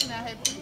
posso me arrepiei. Just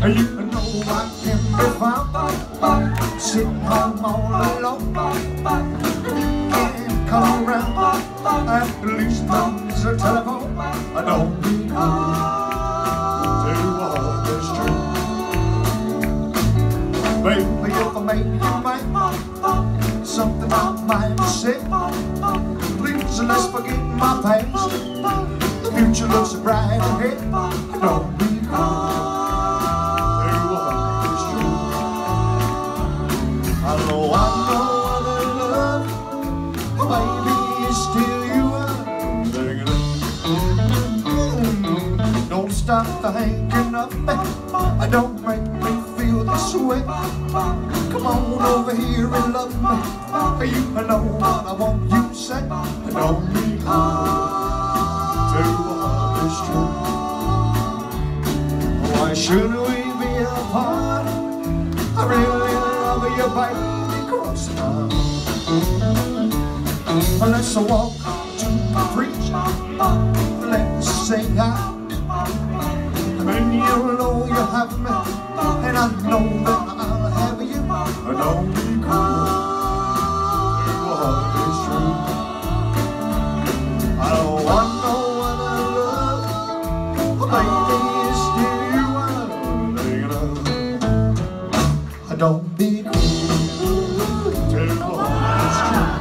You know I can be found sitting home all alone. Can't come around at least there's a telephone. I don't need to what is true. Baby, if I made you mine, something I might say. Please let's forget my past. The future looks bright ahead. I don't I don't make me feel this way. Come on over here and love me. For You know what I want you say. Don't be to what is true. Why should we be apart? I really love you, baby, now. Let's walk to the preacher. Let's sing out. You know you have me, and I know that I'll have you. Don't be cruel. What is true? I don't want no other love. Baby, it's you I'm thinking of. Don't be cruel. Tell what is true.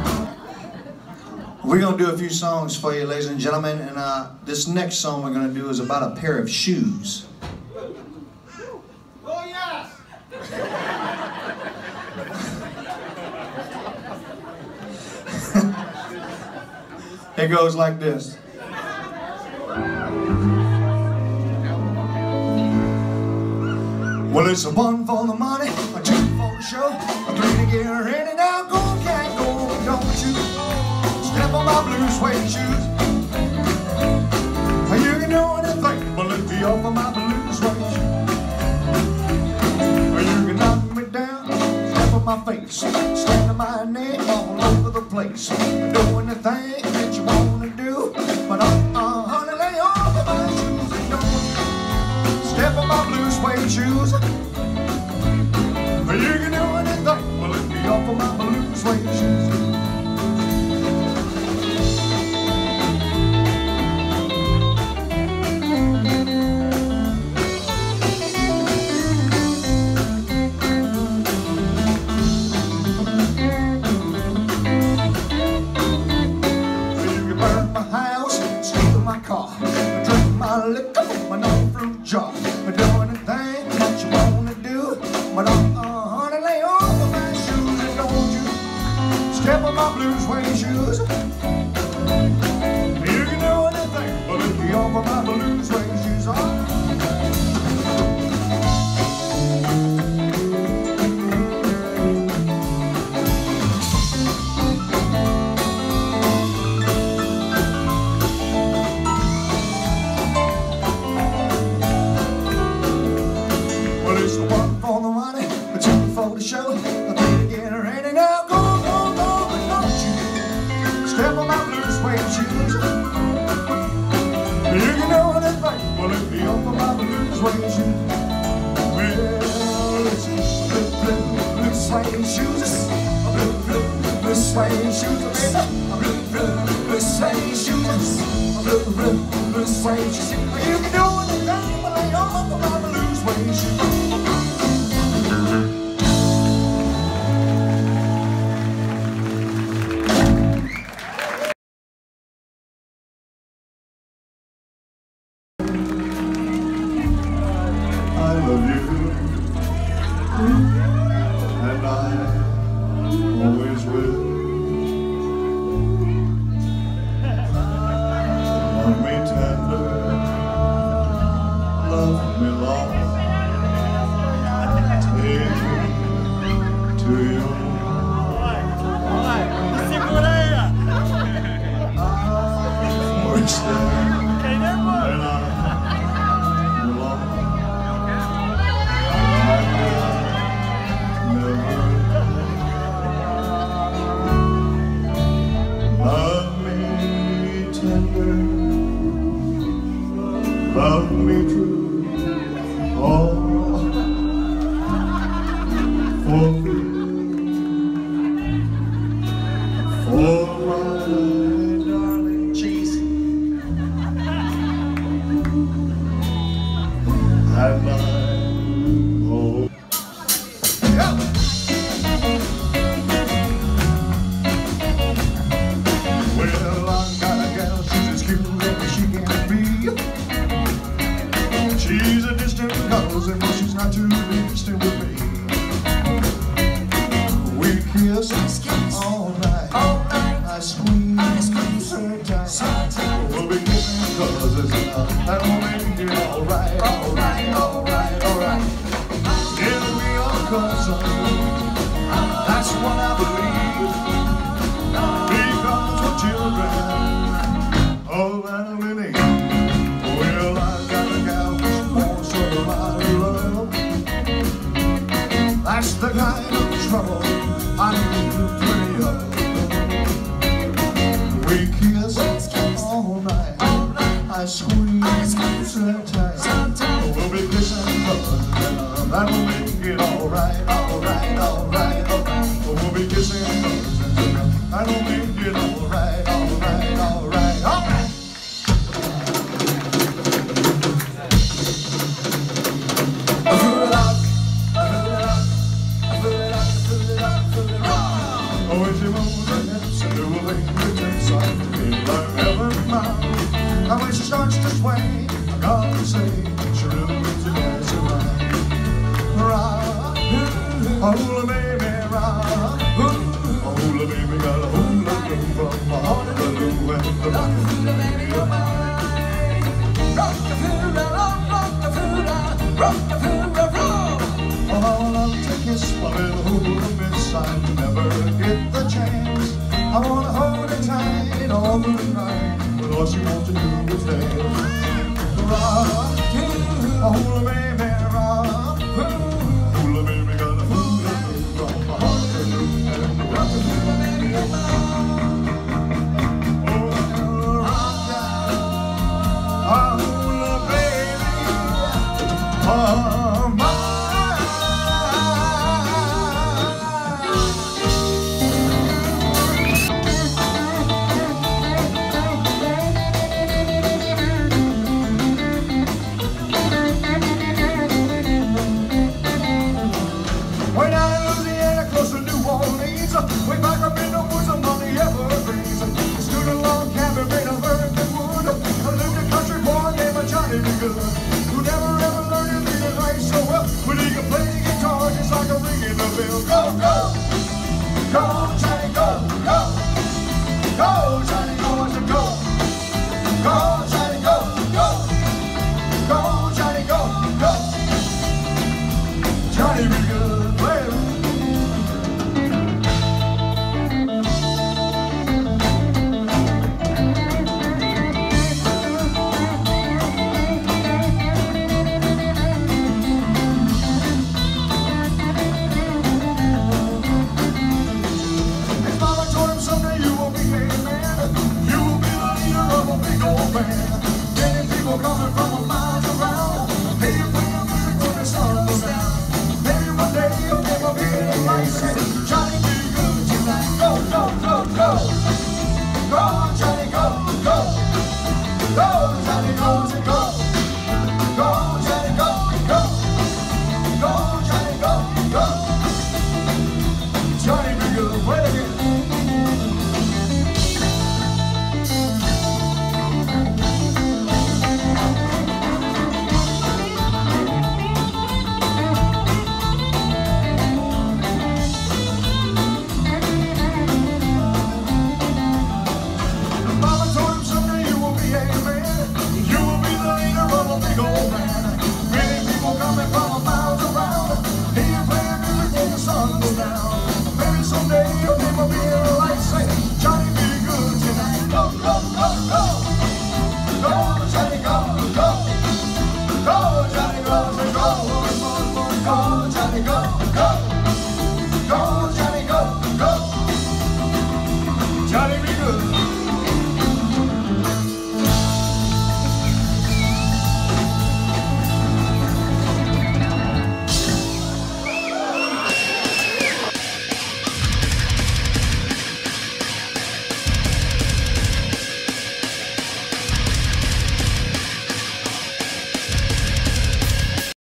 We're gonna do a few songs for you, ladies and gentlemen, and uh, this next song we're gonna do is about a pair of shoes. It goes like this. Well, it's a one for the money, a two for the show, a three to get ready. Now go, can't go, don't you step on my blue suede shoes. Are you can do anything but lift me off of my my face, on my neck all over the place. Do anything that you wanna you blue suede shoes. Blue suede shoes. Blue suede shoes, blue suede shoes. You can do anything, but I off of my blue suede shoes. I and I always will. Love me tender, love me long, take me to your kiss all trouble I need to pray up We kiss all night. I squeeze so tight We'll be kissing love That will make it alright, alright, alright We'll be kissing love That will make I would love to kiss my little hula miss. I never get the chance. I want to hold her tight all the night, but all she wants. go.